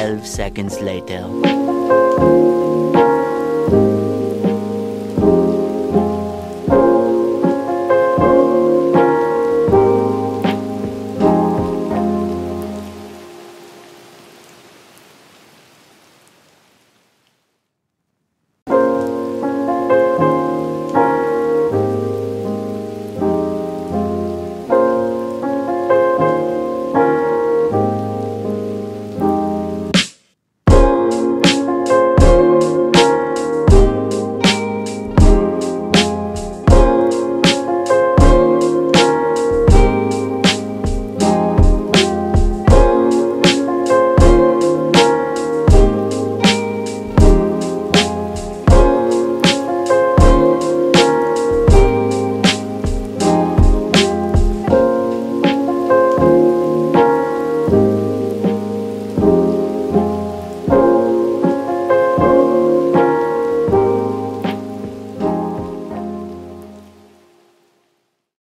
12 seconds later.